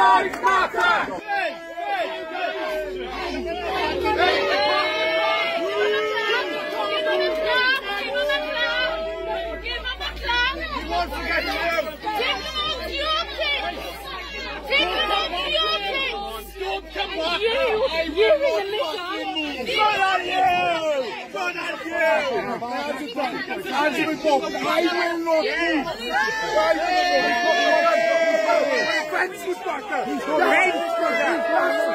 Life you! You in the middle! What are you? What are you? Answer me, Bob. I will not move. Francis Parker! Francis Parker!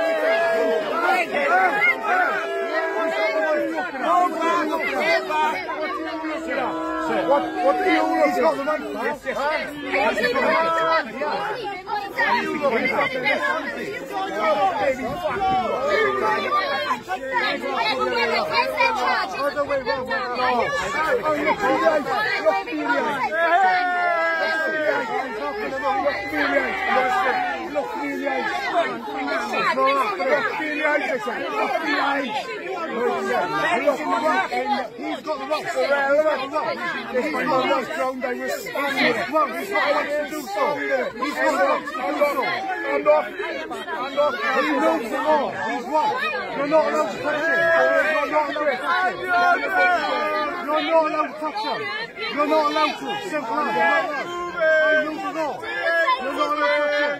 No man looking Hey! He's got the rocks around the rock. If my mum was drowned, I was he's not allowed to do so. He's got the rocks to do so. Hand off. Hand off. He knows them all. He's what? You're not allowed to touch him. You're not allowed to touch him. You're not allowed to touch them. You're not allowed to. Simple as that. I know the law.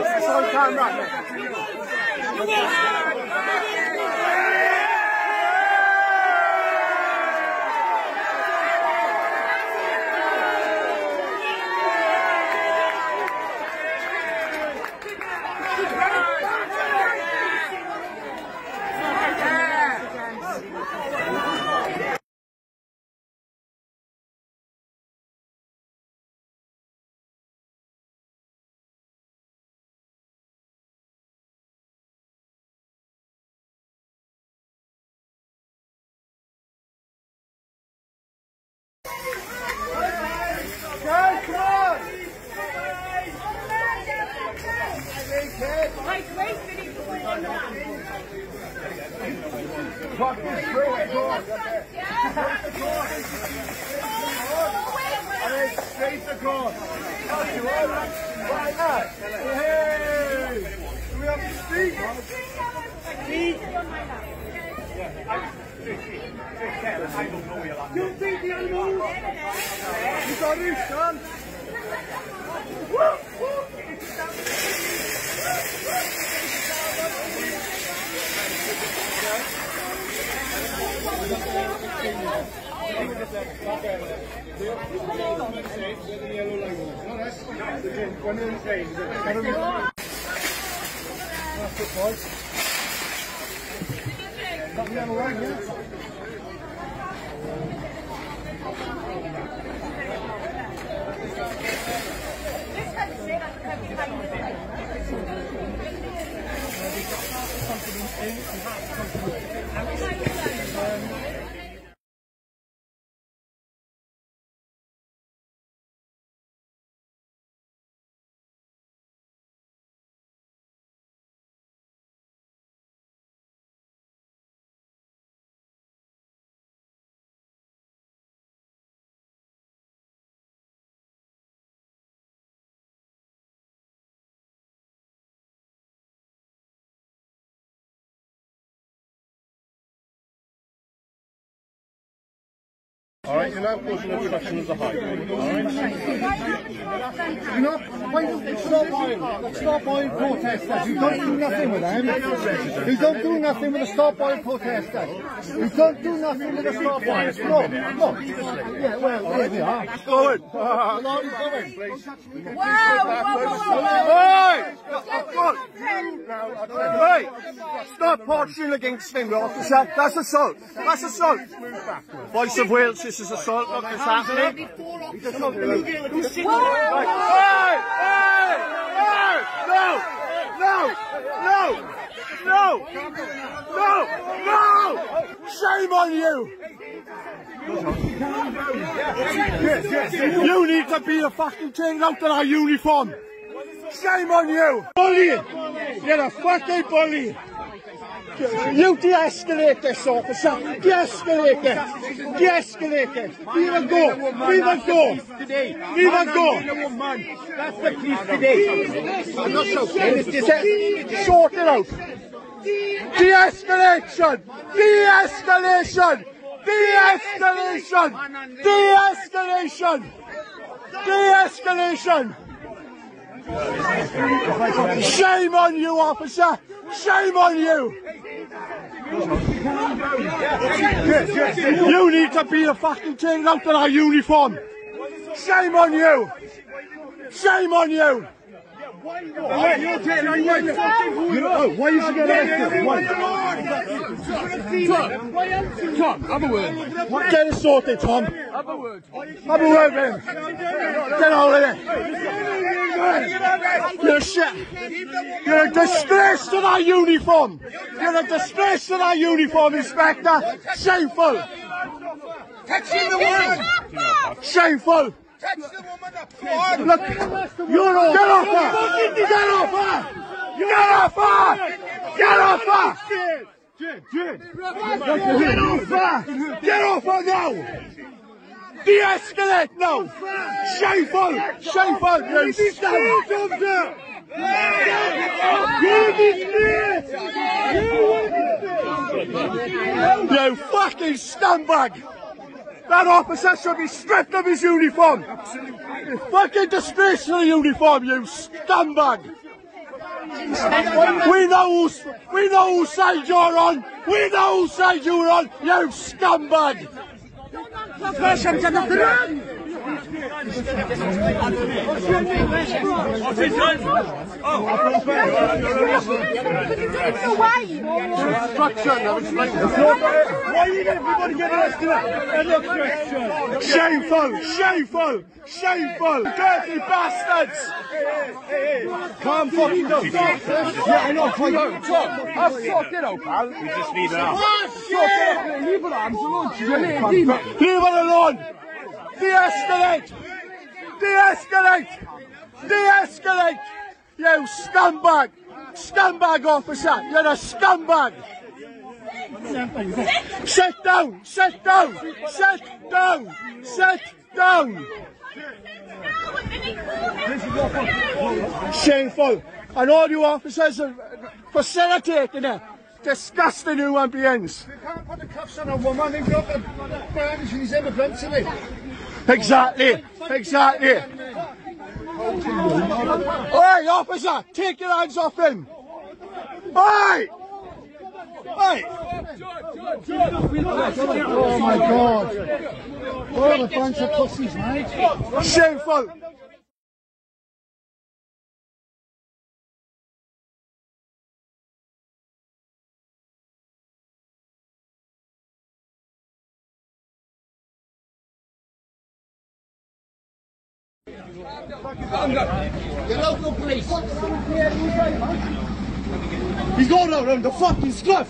all right. Like that. Hey! Do we have the street? You beat the animals! You got! One of them things. That's it, boys. Got the other way, yeah? All right, you're now causing obstruction of the highway. All right. You know, why, stop oil, stop oil protesters. You don't do nothing with them. You don't do nothing with the stop oil protesters. You don't do nothing with the stop oil. No, no. Yeah, well, there we are. Going. The lorry's going. Wow! Wow! Wow! Hey! Hey! Stop marching against me, officer. That's assault. That's assault. Voice of Wales, this is assault. Look, it's happening. Hey! Hey! Hey! No! No! No! No! No! No! Shame on you! You need to be a fucking taken out of our uniform! Shame on you! Bullying! You're a fucking bully! You de-escalate this, officer! De-escalate it! De-escalate it! Leave her go! Leave her go! Leave her go! That's the police today. I'm not Se- Sort it out! De-escalation! De-escalation! De-escalation! De-escalation! De-escalation! Shame on you, officer! Shame on you! You need to be a fucking tearing out in our uniform! Shame on you! Shame on you! You're taking on your fucking Oh, why you should get arrested? Why? Tom, have a word. Get it sorted, Tom! Have a word. Have a word him! Get out of here! You're shit! You're a disgrace to our uniform! You're a disgrace to our uniform, Inspector! Shameful! Touching the woman! Shameful! Touch the woman up! Look, you're all, get off her! Get off her! Get off her! Get off her! Get off her! Get off her now! De-escalate now! Shameful! Shameful! You scum! You fucking scumbag! That officer should be stripped of his uniform! You fucking disgrace to the uniform, you scumbag! We know who's, we know whose side you're on! We know whose side you're on, you scumbag! Why did everybody get arrested? Shameful! Shameful! Shameful! Dirty bastards! Calm fucking down. Yeah, I know. Calm down. I'll sort it out, pal. You just leave it out. Sort it out. Leave it. Leave it alone! De-escalate! De-escalate! De-escalate! You scumbag! Scumbag officer! You're a scumbag! Sit down! Sit down! Sit down! Sit down! Shameful! And all you officers are facilitating it! Disgusting human beings! You can't put the cuffs on a woman and drop a man she's immigrants in it. Exactly! Exactly! Oi, officer! Take your hands off him! Oi! Oi! Oh my god. What a bunch of pussies, mate. Shameful! He's going around the fucking scruff.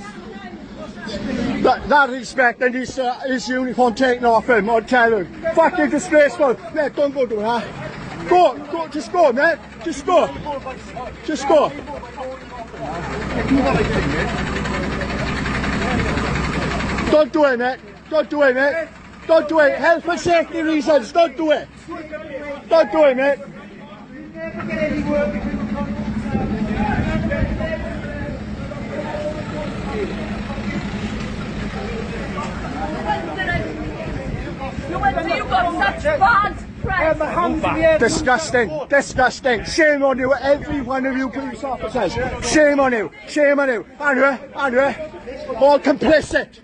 That, that respect and his, uh, his uniform taken off him, I'll tell you. Fucking disgraceful. Mate, don't go doing that. Go, go, just go, mate. Just go. Just go. Don't do it, mate. Don't do it, mate. Don't do it. Health and safety reasons, don't do it. Don't do it, mate. You've got such bad press. Disgusting, disgusting. Shame on you, every one of you police officers. Shame on you, shame on you. Andrew, Andrew, all complicit.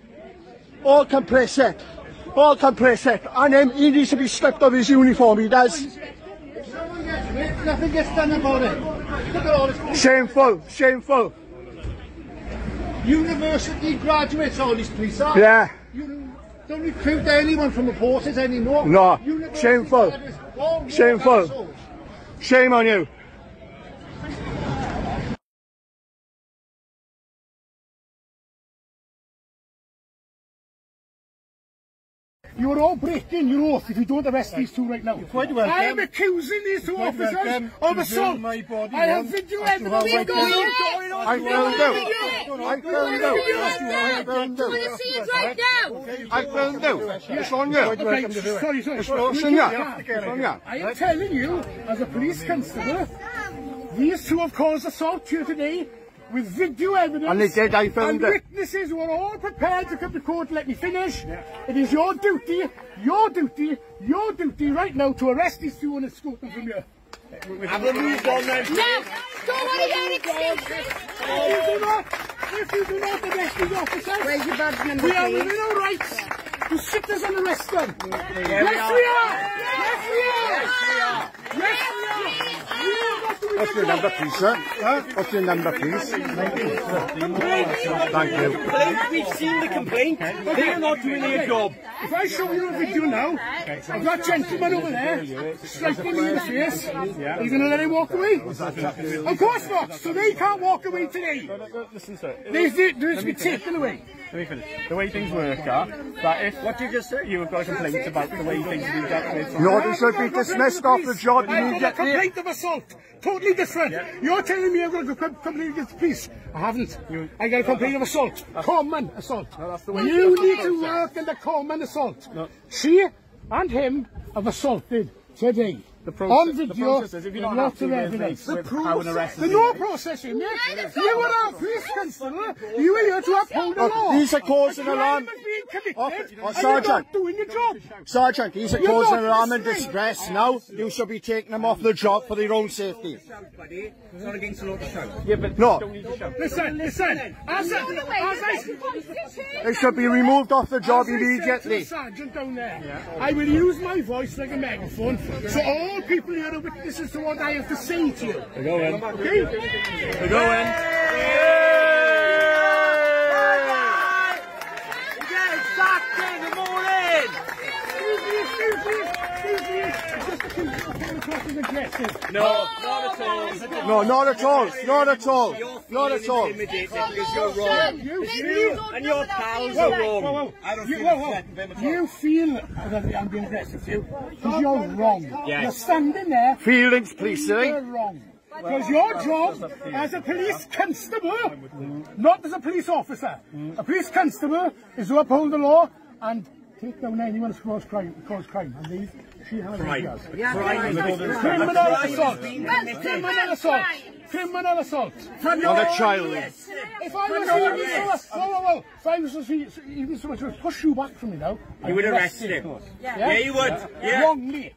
All complicit. All complicit. And him, he needs to be stripped of his uniform, he does. Nothing gets done about it. Look at all this Shameful, shameful. university graduates, all these police are. Yeah. You don't recruit anyone from the forces anymore. No. University Shameful. graduates, all war Shameful. Shame on you. Again, your oath if you don't arrest these two right now. You're quite welcome. I am accusing these two officers of assault. My body I have video evidence. We go here. I found out. I found out. I found out. Do you see it right now? I found out. It's on you. Okay, sorry, sorry. It's on you. It's on you. I am telling you, as a police constable, these two have caused assault here today. With video evidence. And they did, I filmed and it. witnesses who are all prepared to come to court. Let me finish. It is your duty, your duty, your duty right now to arrest these two and escort them from here. Have a move on then. No, don't want to hear excuses. If you do not, if you do not arrest these officers, Where's your badge number, we are please? within our rights to sit us and arrest them. yes, we are. Yes, we are. Yes, we are. We are not doing What's your number, please, sir? Huh? What's your number, please? Thank you. We've seen the complaint. They're not doing their job. If I show you a video now of that gentleman over there striking me in the face, are you going to let him walk away? Of course not. So they can't walk away today. Listen, sir. They they- they're to be taken away. Me finish. The way things work are that if what you just said, you have got a complaint about the way things been dealt with. You to should be dismissed off the job I've got a complaint of assault. Totally different. You're telling me I've got a com- complaint against the police. I haven't. I got a complaint of assault. Common assault. You need to work in the common assault. She and him have assaulted today. The process, on the video, process is if you're with not lots happy of with, evidence. with how an arrest There's is no made, process in there. You are a police constable. You are here to uphold the law. these are causing A crime alarm. Is being committed, Oh, oh, and you're Sergeant. not doing your job. Sergeant, he's a You're causing not alarm and listening. distress. Now, you should be taking them off the job for their own safety. It's not against the law to shout. Yeah, but No. don't need to shout. Listen, listen. As, a, as I They should be removed off the job As I said to the immediately. sergeant down there, I will use my voice like a megaphone, so all people here are witnesses to what I have to say to you. Go in. Okay? Go in. Excuse me, excuse me, excuse me. Just a few coming across as aggressive. No, oh, not at all. No, not at all. Not at all. Not at all. Because you're wrong. You, You And your pals are wrong. whoa. I don't You, feel whoa, whoa. threatened by myself. You feel that I'm being aggressive to you because you're wrong. Yes. You're standing there Feelings, please, sir. You're sir. wrong. Because your job as a police constable, not as a police officer, a police constable is to uphold the law and take down anyone who cause crime. Cause crime. And these, she has Crime. Criminal assault. Criminal assault. Criminal assault. On a child. If I was even so much, whoa, whoa, whoa. If I was even so much to push you back from me now, You would arrest him. Yeah, you would. Yeah. Wrongly.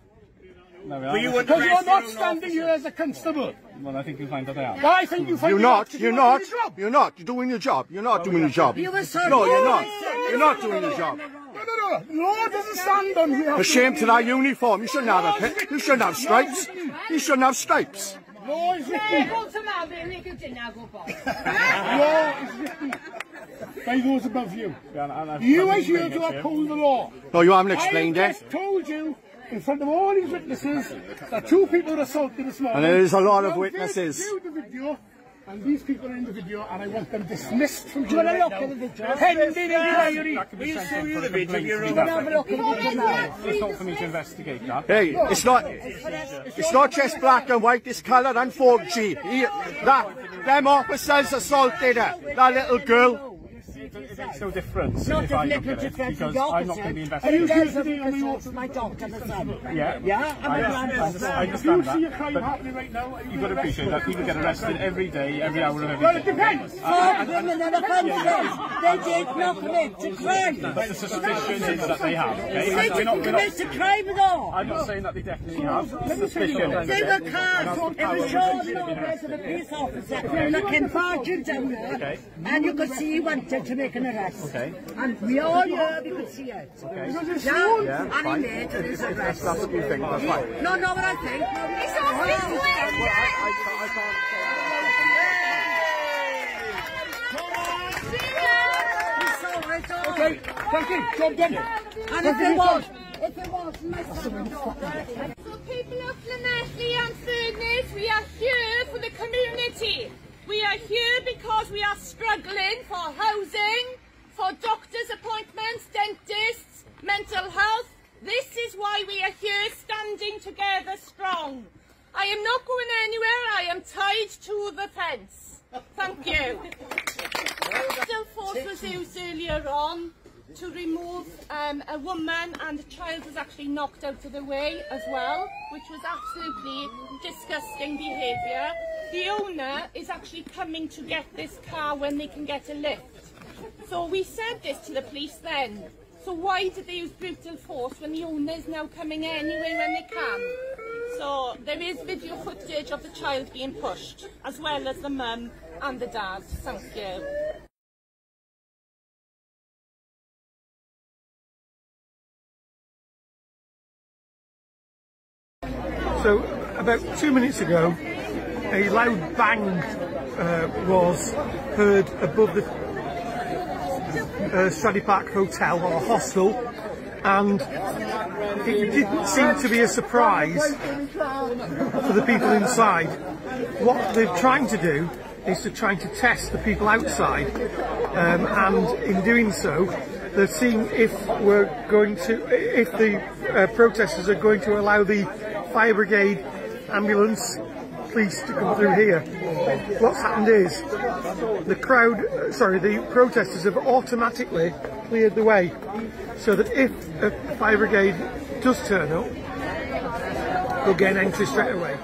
No, you we wouldn't Because you're arrest not your own standing here as a constable. Well, I think you'll find that out. I think you find You're not. You're not not. doing your job. You're not. You're doing your job. You're not doing your job. No, you're not. You're not doing your job. No, no, no. The law doesn't stand on here. A shame to that uniform. You shouldn't have a. You shouldn't have stripes. You shouldn't have stripes. Law is written. Go to Malvern and you didn't now go back. Law is written by those above you. Yeah, and- and I've- You I've are here to it to you. uphold the law. No, you haven't I explained have it. just told you in front of all these witnesses that two people were assaulted this morning. And there is a lot of witnesses. they viewed the video, and these people are in the video, and I want them dismissed from here right now. Pending inquiry. We'll show you the video. You're Complaints wrong. from that. It's not for me to investigate that. Hey, it's not. It's not just black and white. It's coloured and 4G. That them officers assaulted her. That little girl. It yourself. makes no difference Not if of I look little at it because I'm not going to be. And investigating. you guys have assault with my daughter, the son. Yeah, Yeah, I'm I, a I, grandmother. I If you understand see a that. crime happening right now, are you you've got to appreciate that people get arrested every day, every hour of every Well, it day. depends. Four criminal offences. They did not commit a crime. But the suspicion is that they have. Okay? They didn't not, not, commit a crime though. I'm not saying that they definitely have. Suspicion. They were cars. It was shown orders of a police officer looking for you down there. And you could see he wanted to make an arrest. Okay. And we all here, we could see it. Okay. Yeah, Yeah, and he fine. made his If arrest. that's what you think, that's fine. No, no, what I think. It's all this way. I can't. Okay, thank you. Job done. And if it was, if it was, my son So people of Llanelli and Furnace, we are here for the community. We are here because we are struggling for housing, for doctors' appointments, dentists, mental health. This is why we are here standing together strong. I am not going anywhere. I am tied to the fence. Thank you. Still force was used earlier on to remove um, a woman and a child was actually knocked out of the way as well, which was absolutely disgusting behaviour. The owner is actually coming to get this car when they can get a lift. So we said this to the police then. So why did they use brutal force when the owner is now coming anyway when they can? So there is video footage of the child being pushed, as well as the mum and the dad. Thank you. So, about two minutes ago, a loud bang uh, was heard above the uh, Stradey Park Hotel or hostel, and it didn't seem to be a surprise for the people inside. What they're trying to do is to trying to test the people outside, um, and in doing so, they're seeing if we're going to, if the uh, protesters are going to allow the fire brigade, ambulance, police to come through here. What's happened is the crowd, sorry, the protesters have automatically cleared the way, so that if a fire brigade does turn up, they'll get an entry straight away.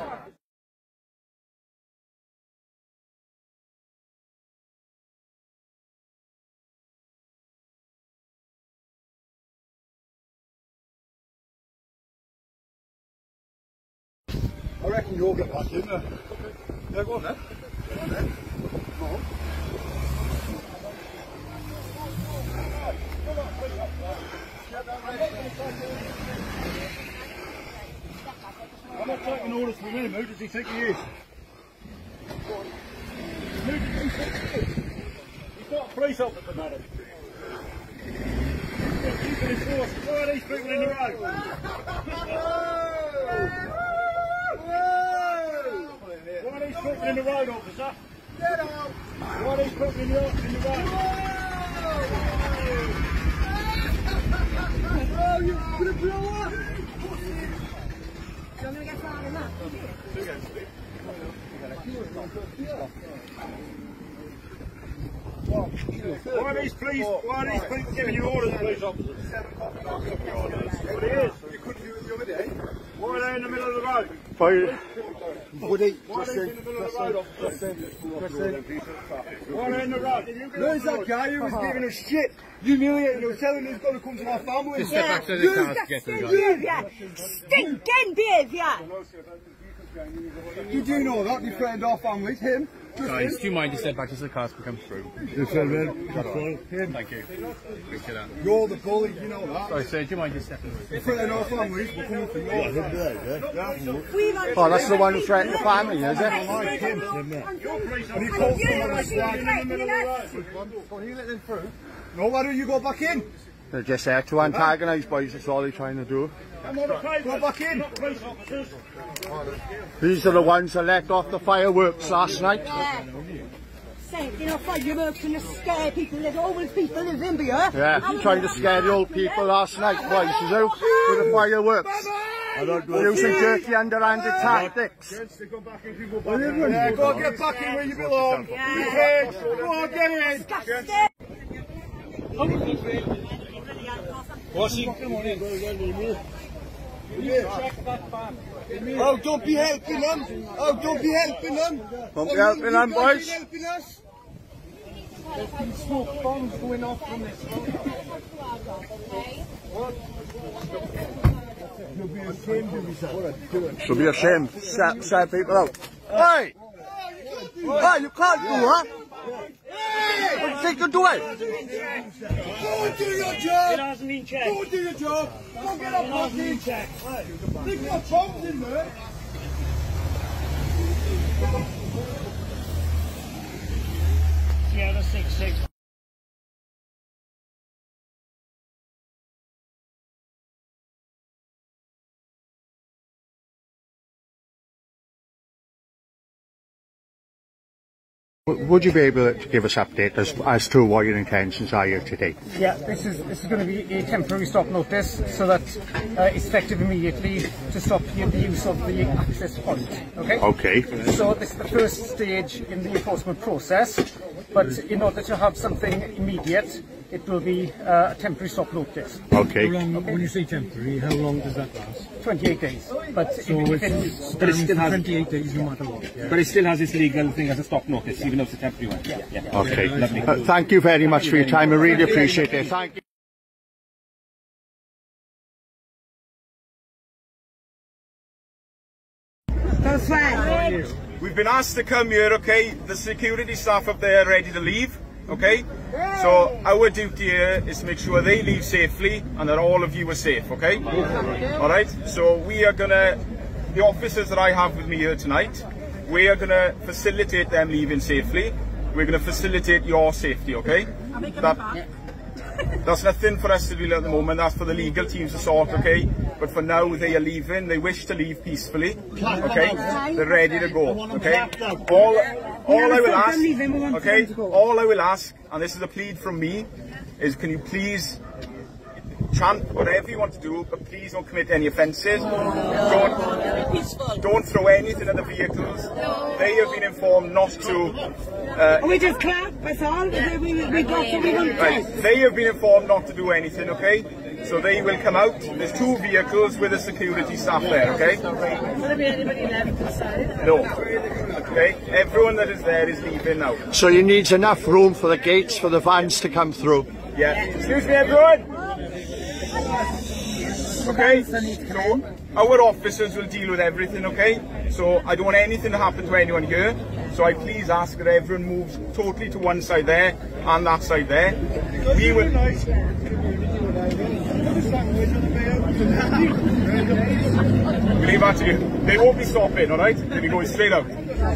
In there. Yeah, go on then. I'm not taking orders from him. Who does he think he is? Who does he think he is? He's not a police officer, madam. He's an enforcer. Why are these people in the road? People in the road, officer? Why are these people in the, in the road? Oh, you're gonna blow up! Why are these police, why are these people giving you orders, police officers? What it is? You couldn't do it the other day. Why are they in the middle of the road? Fire. Woody, Why are they in the middle of the road, officer? Why are they in the road? There's that guy who was giving us shit, humiliating us, telling us he's got to come to our family. Just step back to the car to get through, guys. Stinking behaviour. You do know that, you threatened our families, him. Just Guys, do you mind to step back as the cars can come through? You said him. Thank you. Appreciate that. You're the bully, you know that. Sorry, sir, do you mind just stepping through? You threatened our families, we're coming for yours. Oh, that's the one who threatened the family, is it? Like him. And he called someone a slag in the middle of the road. Well, you let them through. No, why don't you go back in? They're just there to antagonise boys, that's all they're trying to do. I'm on the. Go back in. These are the ones that let off the fireworks last night. Saying, you know, fireworks and to scare people, there's always people living here. Yeah, trying to scare the old people last night, boys, you know, with the fireworks. They're using dirty underhanded tactics. Yeah, go get back in where you belong. You kids, go on, get in. Disgusting. Oh, don't be helping them. Oh, don't be helping them. Don't be oh, helping them, You guys boys. be helping us. Smoke bombs going off from this. Should be ashamed. Set, set people out. Hey! Hey, you can't do that! Well, take them. Go and do your job. It. Go and do your job. Get. Check. In there. Yeah, six six. Would you be able to give us an update as, as to what your intentions are here today? Yeah, this is this is going to be a temporary stop notice so that uh, it's effective immediately to stop the use of the access point. Okay. Okay. So this is the first stage in the enforcement process, but in order to have something immediate, it will be uh, a temporary stop notice, Okay. When you say temporary, how long does that last? 28 days. But So if, if it's it's stands still for has- 28 days no matter what. Yeah. But it still has its legal thing as a stop notice, even though it's a temporary one. Yeah, yeah. Okay. Uh, thank you very much for your time. I really appreciate it. Thank you. That's right. We've been asked to come here, okay? The security staff up there are ready to leave, okay? So our duty here is to make sure they leave safely and that all of you are safe, okay? All right. So we are gonna, the officers that I have with me here tonight, we are gonna facilitate them leaving safely. We're gonna facilitate your safety, okay? That, That's nothing for us to do at the moment. That's for the legal teams to sort, okay? But for now, they are leaving. They wish to leave peacefully, okay? They're ready to go, okay? All, all I will ask, okay? All I will ask, and this is a plead from me, is can you please chant whatever you want to do, but please don't commit any offences. Don't, don't throw anything at the vehicles. They have been informed not to. Uh, We just clap, that's all. We, we, we got what we want Right, they have been informed not to do anything, okay? So they will come out. There's two vehicles with a security staff there, okay? Will there be anybody left inside? No. Okay? Everyone that is there is leaving now. So you need enough room for the gates for the vans to come through. Yeah. Excuse me, everyone. Okay? So our officers will deal with everything, okay? So I don't want anything to happen to anyone here. So I please ask that everyone moves totally to one side there and that side there. We will. We leave that to you. They won't be stopping, all right? They'll be going straight out.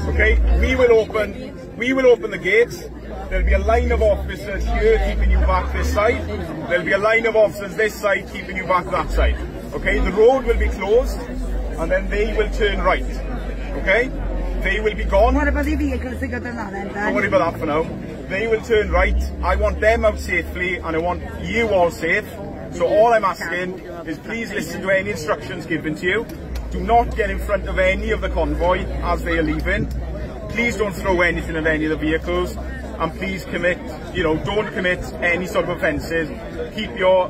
Okay? We will open. We will open the gates. There'll be a line of officers here keeping you back this side. There'll be a line of officers this side keeping you back that side. Okay? The road will be closed, and then they will turn right. Okay? They will be gone. What about the vehicles that got the lot Don't worry about that for now. They will turn right. I want them out safely and I want you all safe. So all I'm asking is please listen to any instructions given to you. Do not get in front of any of the convoy as they are leaving. Please don't throw anything at any of the vehicles. And please commit, you know, don't commit any sort of offences. Keep your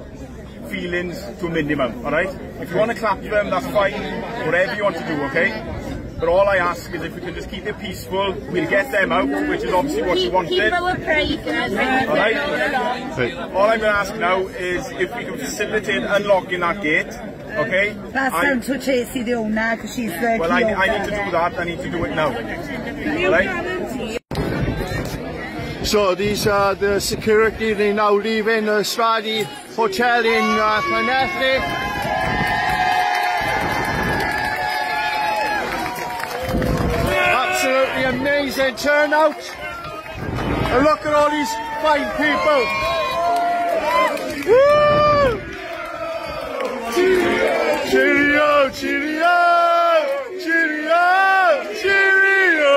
feelings to a minimum, alright? If you want to clap them, that's fine. Whatever you want to do, okay? But all I ask is if we can just keep it peaceful, we'll get them out, which is obviously what you Keep, wanted. keep our praise and All right. All I'm going to ask now is if we can facilitate unlocking that gate. Okay. That's I- down to Tracy, the owner, because she's the well, I, I need to do that. I need to do it now. All right. So these are the security. they're now leaving the Stradey Hotel in uh. Absolutely amazing turnout. And look at all these fine people. Woo! Cheerio, cheerio, cheerio, cheerio, cheerio,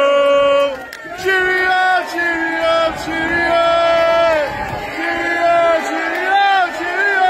cheerio, cheerio, cheerio, cheerio.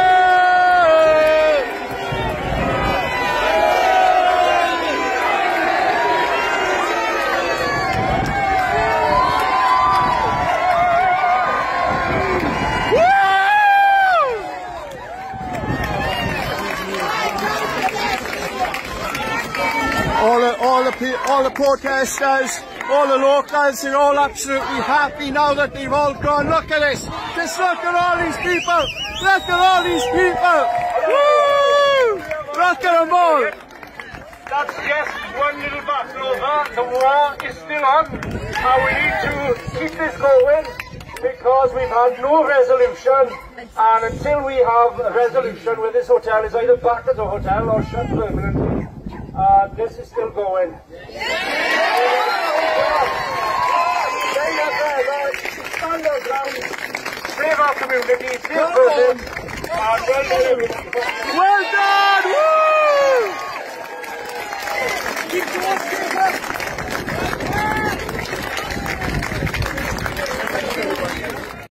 Woo! All the protesters, all the locals, they're all absolutely happy now that they've all gone. Look at this. Just look at all these people. Look at all these people. Woo! Look at them all. That's just one little battle over. The war is still on. And we need to keep this going because we've had no resolution. And until we have a resolution where this hotel is either back as a hotel or shut permanently, uh, this is still going. Yeah! your ground. Save well well done. Well done! Woo! Keep going,